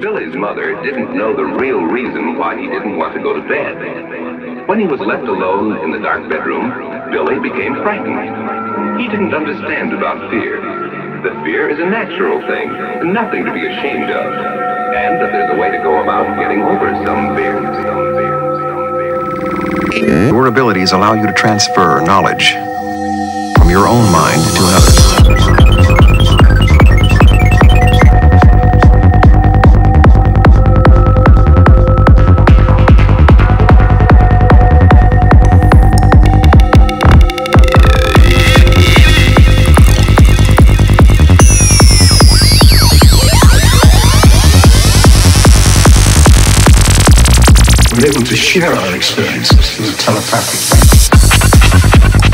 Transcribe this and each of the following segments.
Billy's mother didn't know the real reason why he didn't want to go to bed. When he was left alone in the dark bedroom, Billy became frightened. He didn't understand about fear. That fear is a natural thing, nothing to be ashamed of. And that there's a way to go about getting over some fear. Some fear. Some fear. Your abilities allow you to transfer knowledge from your own mind to another's. To share our experiences a telepathic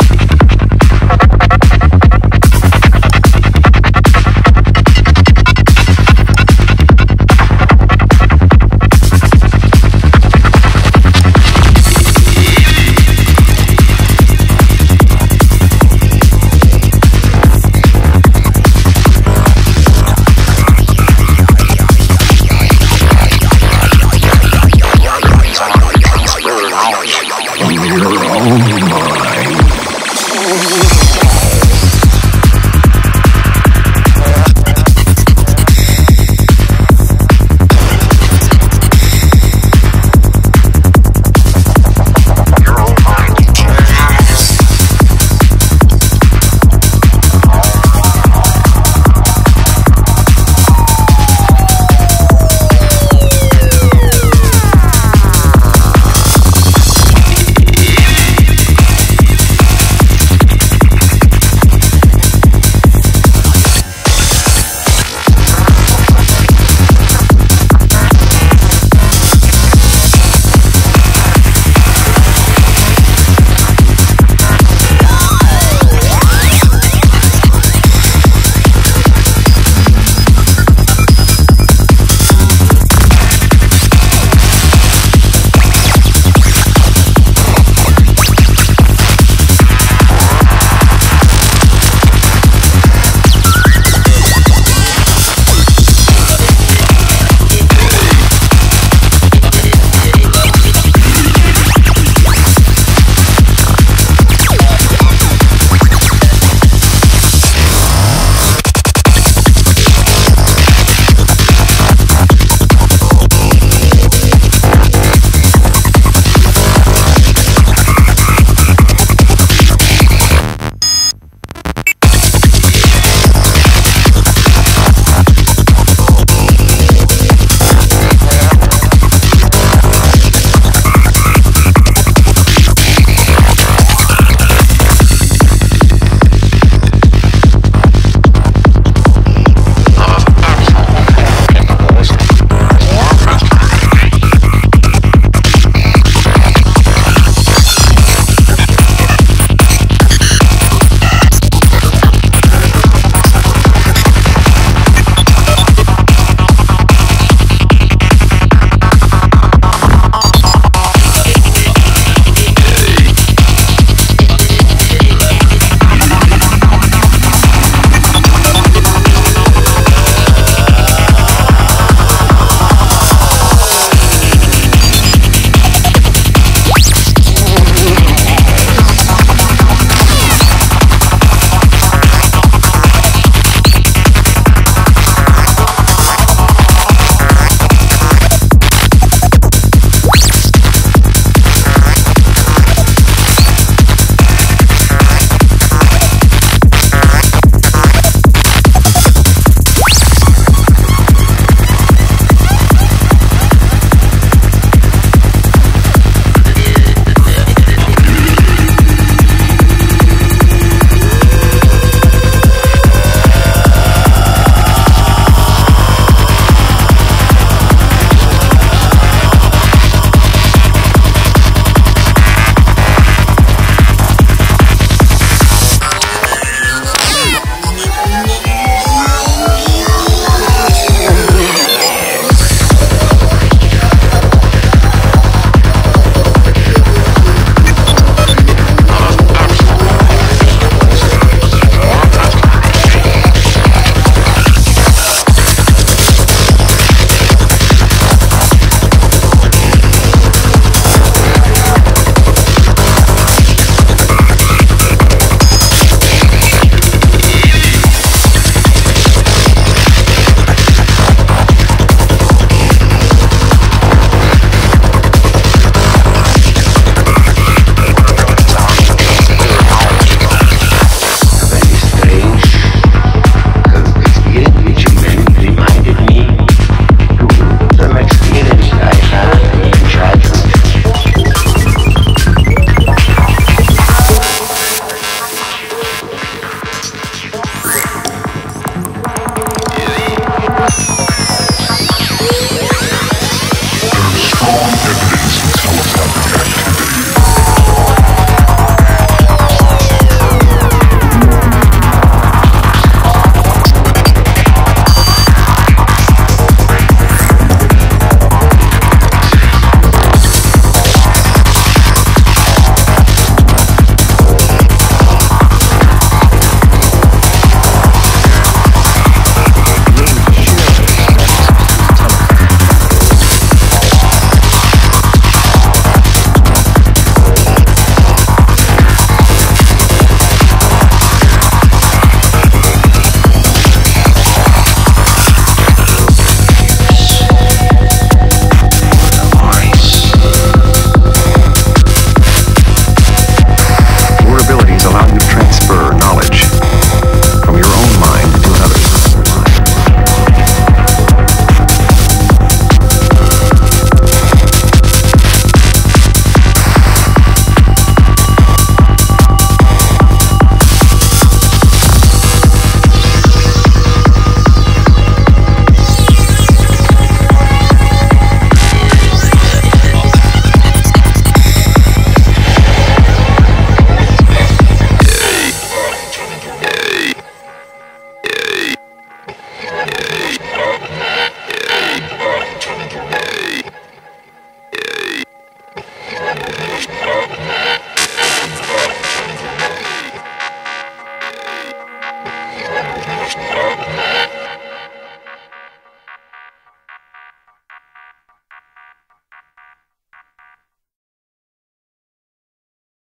Bye.